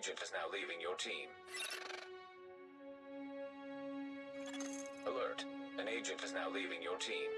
agent is now leaving your team. Alert. An agent is now leaving your team.